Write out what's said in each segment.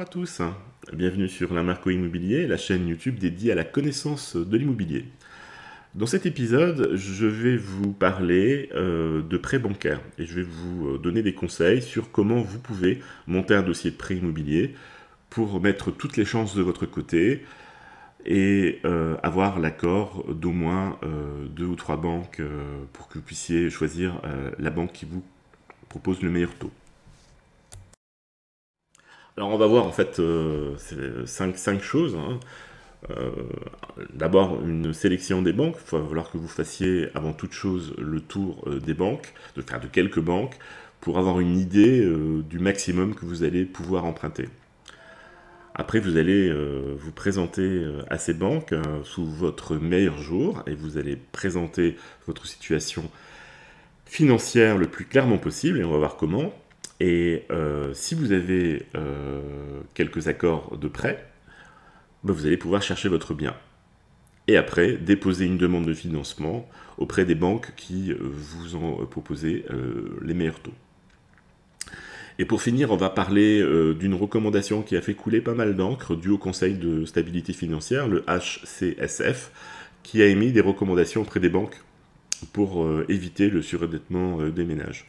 À tous, bienvenue sur l'Amarco Immobilier, la chaîne YouTube dédiée à la connaissance de l'immobilier. Dans cet épisode, je vais vous parler euh, de prêts bancaires et je vais vous euh, donner des conseils sur comment vous pouvez monter un dossier de prêt immobilier pour mettre toutes les chances de votre côté et euh, avoir l'accord d'au moins deux ou trois banques pour que vous puissiez choisir la banque qui vous propose le meilleur taux. Alors on va voir en fait euh, cinq, choses. Hein. Euh, d'abord une sélection des banques. Il va falloir que vous fassiez avant toute chose le tour euh, des banques, de faire de quelques banques, pour avoir une idée du maximum que vous allez pouvoir emprunter. Après, vous allez vous présenter à ces banques sous votre meilleur jour et vous allez présenter votre situation financière le plus clairement possible et on va voir comment. Et euh, si vous avez euh, quelques accords de prêt, bah, vous allez pouvoir chercher votre bien. Et après, déposer une demande de financement auprès des banques qui euh, vous ont proposé les meilleurs taux. Et pour finir, on va parler d'une recommandation qui a fait couler pas mal d'encre du Haut Conseil de stabilité financière, le HCSF, qui a émis des recommandations auprès des banques pour éviter le surendettement des ménages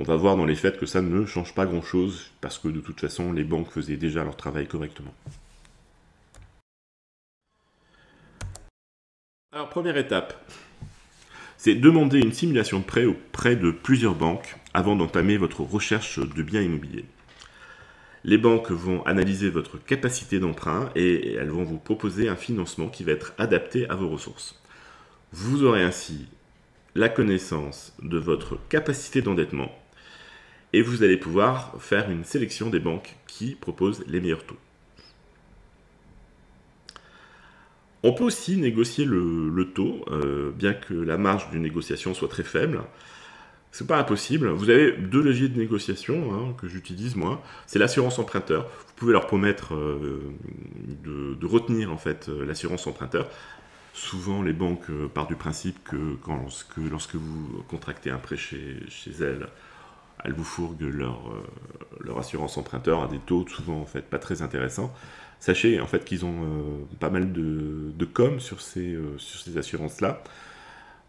on va voir dans les faits que ça ne change pas grand-chose, parce que de toute façon, les banques faisaient déjà leur travail correctement. Alors, première étape, c'est demander une simulation de prêt auprès de plusieurs banques avant d'entamer votre recherche de biens immobiliers. Les banques vont analyser votre capacité d'emprunt et elles vont vous proposer un financement qui va être adapté à vos ressources. Vous aurez ainsi la connaissance de votre capacité d'endettement et vous allez pouvoir faire une sélection des banques qui proposent les meilleurs taux. On peut aussi négocier le, taux, euh, bien que la marge d'une négociation soit très faible. C'est pas impossible. Vous avez deux leviers de négociation hein, que j'utilise moi. C'est l'assurance emprunteur. Vous pouvez leur promettre euh, de, retenir en fait euh, l'assurance emprunteur. Souvent, les banques partent du principe que, lorsque vous contractez un prêt chez, chez elles, elles vous fourguent leur, euh, leur assurance emprunteur à des taux souvent en fait pas très intéressants. Sachez en fait qu'ils ont euh, pas mal de, de com sur ces, euh, sur ces assurances-là.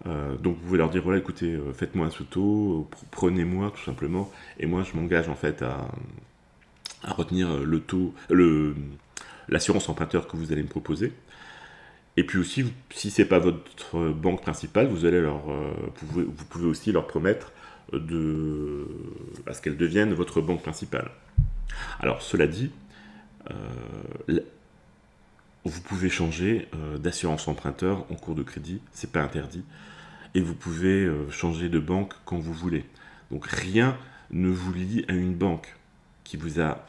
donc vous pouvez leur dire voilà écoutez faites-moi ce taux, prenez-moi tout simplement et moi je m'engage en fait à, à retenir le taux, le, l'assurance emprunteur que vous allez me proposer. Et puis aussi, si c'est pas votre banque principale, vous allez leur, vous pouvez aussi leur promettre à ce qu'elle devienne votre banque principale. Alors, cela dit, euh, vous pouvez changer euh, d'assurance emprunteur en cours de crédit, c'est pas interdit, et vous pouvez euh, changer de banque quand vous voulez. Donc rien ne vous lie à une banque qui vous a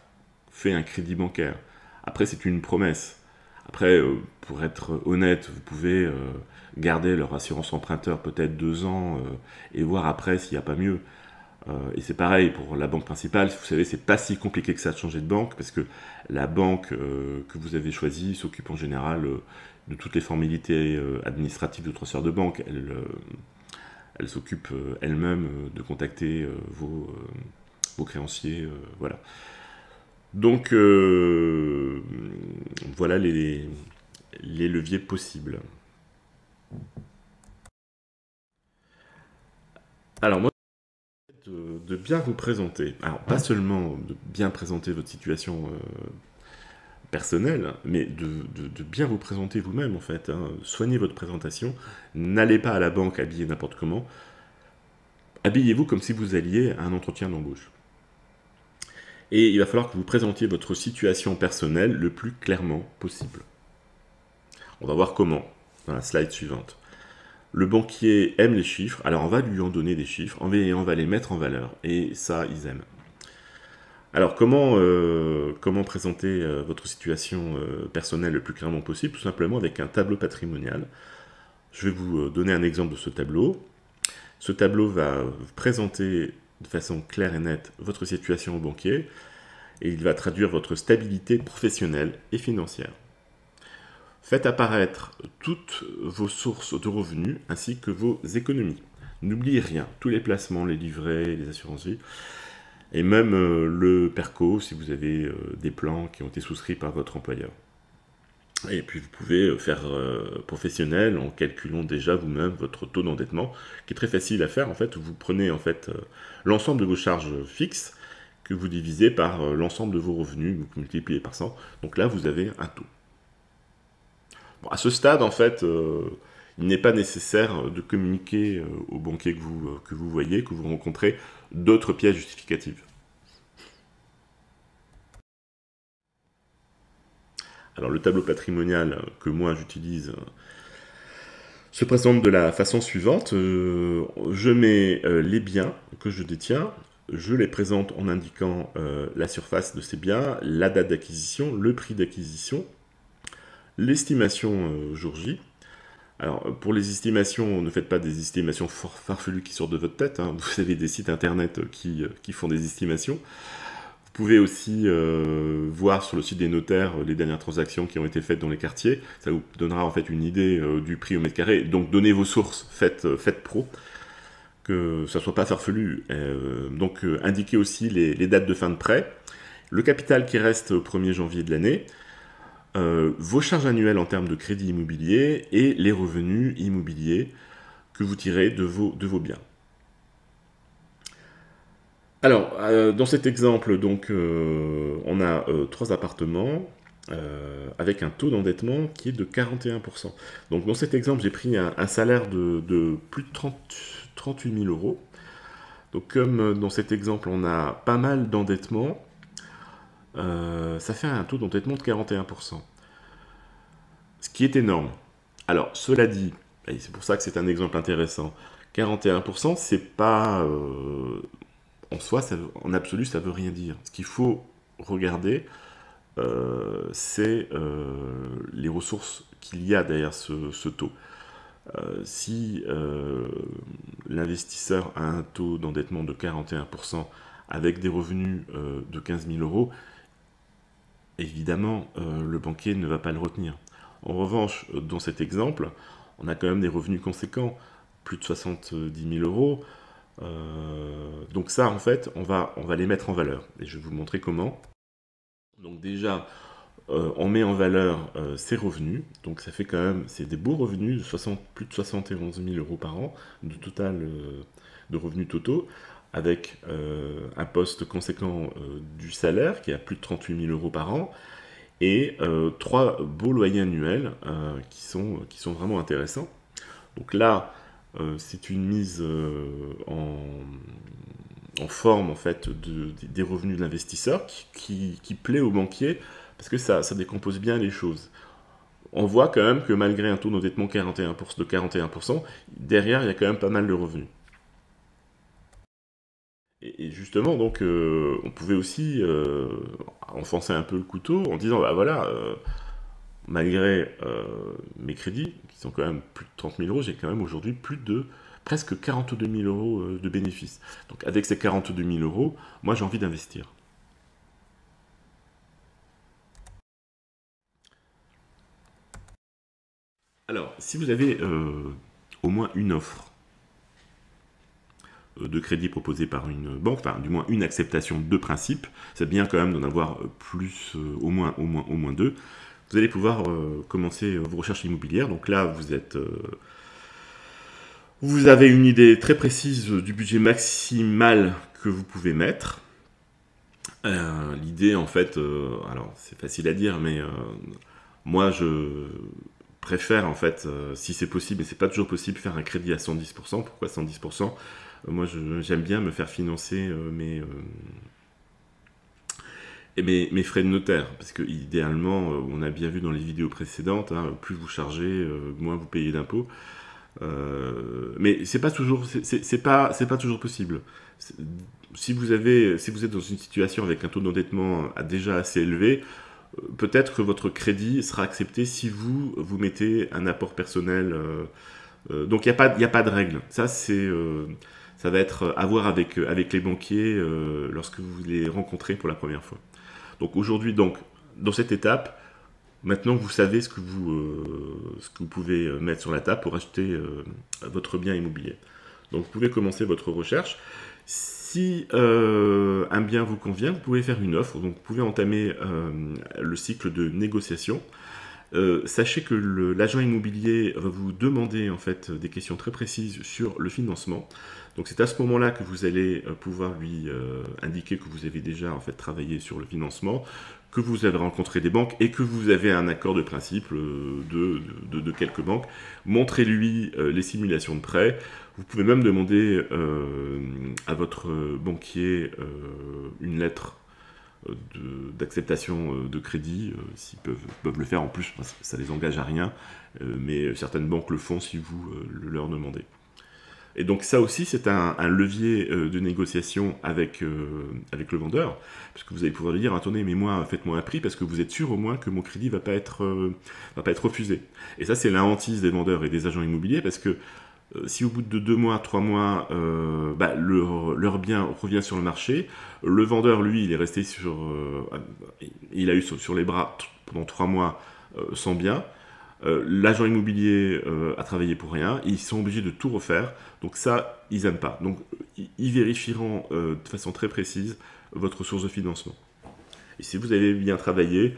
fait un crédit bancaire. Après, c'est une promesse. Après, pour être honnête, vous pouvez garder leur assurance emprunteur peut-être deux ans euh, et voir après s'il n'y a pas mieux. Euh, et c'est pareil pour la banque principale, vous savez, c'est pas si compliqué que ça de changer de banque parce que la banque euh, que vous avez choisie s'occupe en général de toutes les formalités administratives de transfert de banque. Elle, elle s'occupe elle-même de contacter vos, vos, créanciers. voilà. Donc, voilà les, leviers possibles. Alors moi, de, bien vous présenter, alors pas seulement de bien présenter votre situation euh, personnelle, mais de, bien vous présenter vous-même en fait. Hein. Soignez votre présentation, n'allez pas à la banque habillé n'importe comment, habillez-vous comme si vous alliez à un entretien d'embauche. Et il va falloir que vous présentiez votre situation personnelle le plus clairement possible. On va voir comment dans la slide suivante. Le banquier aime les chiffres, alors on va lui en donner des chiffres, et on va les mettre en valeur. Et ça, ils aiment. Alors comment, euh, comment présenter euh, votre situation euh, personnelle le plus clairement possible? Tout simplement avec un tableau patrimonial. Je vais vous donner un exemple de ce tableau. Ce tableau va présenter de façon claire et nette votre situation au banquier et il va traduire votre stabilité professionnelle et financière. Faites apparaître toutes vos sources de revenus ainsi que vos économies. N'oubliez rien, tous les placements, les livrets, les assurances vie. et même le PERCO si vous avez des plans qui ont été souscrits par votre employeur. Et puis vous pouvez faire professionnel en calculant déjà vous-même votre taux d'endettement, qui est très facile à faire en fait. Vous prenez en fait l'ensemble de vos charges fixes que vous divisez par l'ensemble de vos revenus, vous multipliez par 100. Donc là vous avez un taux. À ce stade en fait, il n'est pas nécessaire de communiquer au banquier que vous, que vous voyez, que vous rencontrez, d'autres pièces justificatives. Alors le tableau patrimonial que moi j'utilise se présente de la façon suivante. Euh, je mets euh, les biens que je détiens, je les présente en indiquant euh, la surface de ces biens, la date d'acquisition, le prix d'acquisition, l'estimation jour J. Alors pour les estimations, ne faites pas des estimations farfelues qui sortent de votre tête, hein. vous avez des sites internet qui, qui font des estimations. Vous pouvez aussi euh, voir sur le site des notaires euh, les dernières transactions qui ont été faites dans les quartiers. Ça vous donnera en fait une idée euh, du prix au mètre carré. Donc donnez vos sources, faites, pro, que ça ne soit pas farfelu. donc indiquez aussi les, dates de fin de prêt, le capital qui reste au 1er janvier de l'année, vos charges annuelles en termes de crédit immobilier et les revenus immobiliers que vous tirez de vos biens. Alors, euh, dans cet exemple, donc, euh, on a euh, trois appartements avec un taux d'endettement qui est de 41%. Donc, dans cet exemple, j'ai pris un, salaire de, plus de 30, 38 000 euros. Donc, comme dans cet exemple, on a pas mal d'endettement, ça fait un taux d'endettement de 41%. Ce qui est énorme. Alors, cela dit, c'est pour ça que c'est un exemple intéressant, 41%, c'est pas en soi, en absolu, ça ne veut rien dire. Ce qu'il faut regarder, euh, c'est euh, les ressources qu'il y a derrière ce, taux. Euh, si l'investisseur a un taux d'endettement de 41% avec des revenus de 15 000 euros, évidemment, le banquier ne va pas le retenir. En revanche, dans cet exemple, on a quand même des revenus conséquents, plus de 70 000 euros, euh, donc ça, en fait, on va, on va les mettre en valeur. Et je vais vous montrer comment. Donc déjà, euh, on met en valeur euh, ces revenus. Donc ça fait quand même, c'est des beaux revenus, de 60, plus de 71 000 euros par an de total de revenus totaux, avec un poste conséquent du salaire qui est à plus de 38 000 euros par an, et trois beaux loyers annuels qui, sont, qui sont vraiment intéressants. Donc là, euh, c'est une mise euh, en, forme en fait des revenus de l'investisseur qui, plaît au banquier parce que ça, décompose bien les choses. On voit quand même que malgré un taux d'endettement de 41%, derrière il y a quand même pas mal de revenus. Et, justement, donc, euh, on pouvait aussi enfoncer un peu le couteau en disant, bah voilà, malgré mes crédits, sont quand même plus de 30 000 euros, j'ai quand même aujourd'hui plus de presque 42 000 euros euh, de bénéfices. Donc avec ces 42 000 euros, moi j'ai envie d'investir. Alors, si vous avez euh, au moins une offre euh, de crédit proposée par une banque, enfin du moins une acceptation de principe, c'est bien quand même d'en avoir plus, au moins deux vous allez pouvoir euh, commencer vos recherches immobilières. Donc là, vous êtes... Euh, vous avez une idée très précise du budget maximal que vous pouvez mettre. Euh, l'idée, en fait, alors c'est facile à dire, mais moi, je préfère, en fait, si c'est possible, et c'est pas toujours possible, faire un crédit à 110%. Pourquoi 110% Moi, j'aime bien me faire financer mes et mes, frais de notaire, parce que idéalement, euh, on a bien vu dans les vidéos précédentes, hein, plus vous chargez, euh, moins vous payez d'impôts. Euh, mais c'est pas toujours, c'est pas, c'est pas toujours possible. Si vous avez, si vous êtes dans une situation avec un taux d'endettement déjà assez élevé, peut-être que votre crédit sera accepté si vous vous mettez un apport personnel. donc il n'y a pas, a pas de règle. Ça c'est ça va être à voir avec, avec les banquiers lorsque vous les rencontrez pour la première fois. Donc aujourd'hui, donc, dans cette étape, maintenant vous savez ce que vous, euh, ce que vous pouvez euh, mettre sur la table pour acheter euh, votre bien immobilier. Donc vous pouvez commencer votre recherche. Si un bien vous convient, vous pouvez faire une offre, donc vous pouvez entamer le cycle de négociation. Sachez que l'agent immobilier va vous demander en fait des questions très précises sur le financement. Donc c'est à ce moment-là que vous allez pouvoir lui indiquer que vous avez déjà en fait travaillé sur le financement, que vous avez rencontré des banques et que vous avez un accord de principe de, de quelques banques. Montrez-lui les simulations de prêt. Vous pouvez même demander euh, à votre banquier euh, une lettre euh, d'acceptation de, crédit, s'ils peuvent, le faire en plus, ça les engage à rien, mais certaines banques le font si vous le leur demandez. Et donc ça aussi, c'est un, levier de négociation avec, avec le vendeur, parce que vous allez pouvoir lui dire, attendez, mais moi, faites-moi un prix, parce que vous êtes sûr au moins que mon crédit ne va, pas être, va pas être refusé. Et ça, c'est la hantise des vendeurs et des agents immobiliers, parce que euh, si au bout de deux mois, trois mois, euh, bah, leur, bien revient sur le marché, le vendeur, lui, il est resté sur, euh, il a eu sur, les bras pendant trois mois sans bien. L'agent immobilier a travaillé pour rien, ils sont obligés de tout refaire, donc ça, ils n'aiment pas. Donc, ils vérifieront de façon très précise votre source de financement. Et si vous avez bien travaillé,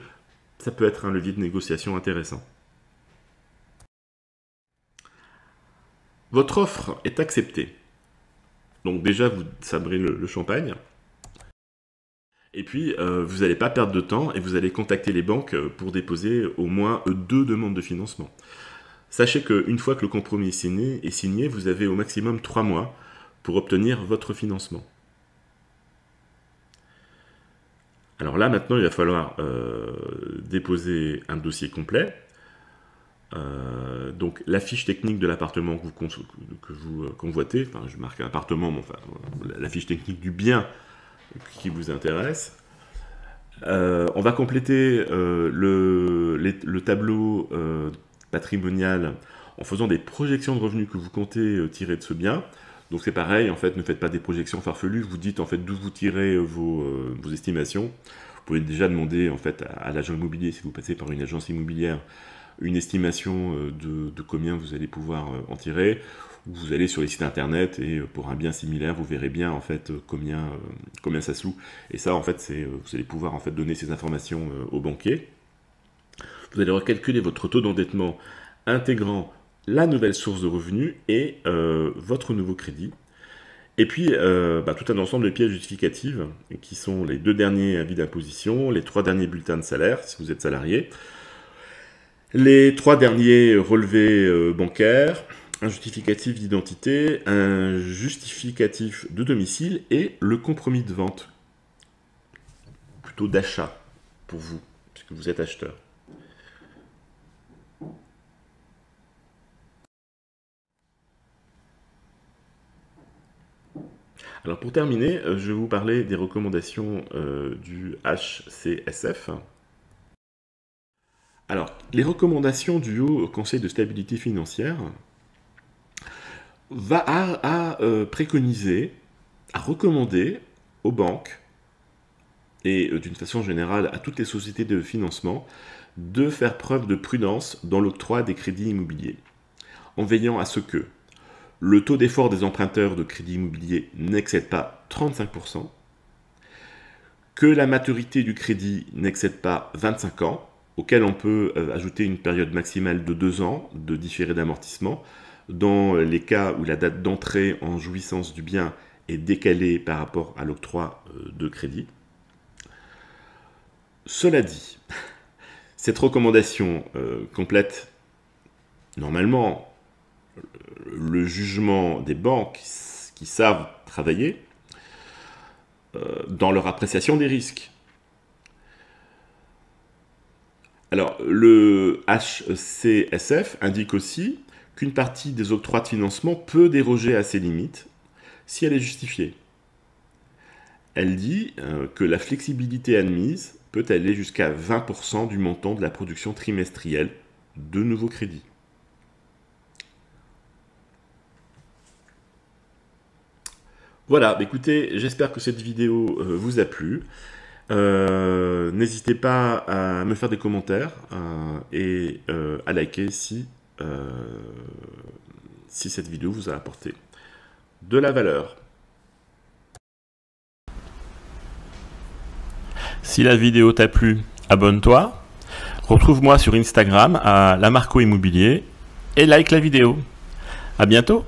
ça peut être un levier de négociation intéressant. Votre offre est acceptée. Donc déjà, vous sabrez le, champagne. Et puis, euh, vous n'allez pas perdre de temps et vous allez contacter les banques euh, pour déposer au moins deux demandes de financement. Sachez qu'une fois que le compromis est signé, vous avez au maximum trois mois pour obtenir votre financement. Alors là, maintenant, il va falloir euh, déposer un dossier complet euh, donc la fiche technique de l'appartement que vous, euh, convoitez, enfin je marque appartement, mais enfin la fiche technique du bien qui vous intéresse. Euh, on va compléter le, le, tableau patrimonial en faisant des projections de revenus que vous comptez tirer de ce bien. Donc c'est pareil, en fait, ne faites pas des projections farfelues, vous dites en fait d'où vous tirez vos, estimations. Vous pouvez déjà demander en fait à, l'agent immobilier, si vous passez par une agence immobilière, une estimation euh, de, combien vous allez pouvoir euh, en tirer. Vous allez sur les sites internet et euh, pour un bien similaire, vous verrez bien en fait combien, combien ça se loue. Et ça, en fait, c'est vous allez pouvoir en fait donner ces informations au banquier. Vous allez recalculer votre taux d'endettement intégrant la nouvelle source de revenus et votre nouveau crédit. Et puis, bah, tout un ensemble de pièces justificatives qui sont les deux derniers avis d'imposition, les trois derniers bulletins de salaire si vous êtes salarié, les trois derniers relevés euh, bancaires, un justificatif d'identité, un justificatif de domicile et le compromis de vente, plutôt d'achat pour vous, puisque vous êtes acheteur. Alors pour terminer, euh, je vais vous parler des recommandations euh, du HCSF, alors, les recommandations du Haut Conseil de stabilité financière va à, euh, préconiser, à recommander aux banques et euh, d'une façon générale à toutes les sociétés de financement de faire preuve de prudence dans l'octroi des crédits immobiliers, en veillant à ce que le taux d'effort des emprunteurs de crédits immobiliers n'excède pas 35%, que la maturité du crédit n'excède pas 25 ans, auquel on peut euh, ajouter une période maximale de deux ans de différé d'amortissement dans les cas où la date d'entrée en jouissance du bien est décalée par rapport à l'octroi euh, de crédit. Cela dit, cette recommandation euh, complète normalement le jugement des banques qui savent travailler dans leur appréciation des risques. Alors, le HCSF indique aussi qu'une partie des octrois de financement peut déroger à ces limites si elle est justifiée. Elle dit euh, que la flexibilité admise peut aller jusqu'à 20% du montant de la production trimestrielle de nouveaux crédits. Voilà, bah, écoutez, j'espère que cette vidéo euh, vous a plu. Euh, n'hésitez pas à me faire des commentaires et à liker si, euh, si cette vidéo vous a apporté de la valeur. Si la vidéo t'a plu, abonne-toi. Retrouve-moi sur Instagram à Lamarco Immobilier et like la vidéo. À bientôt